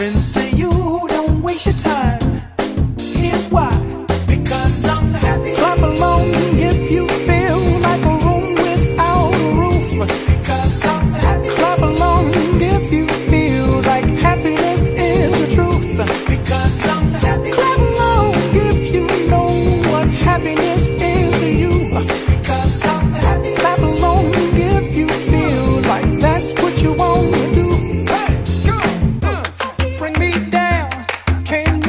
happens to you. came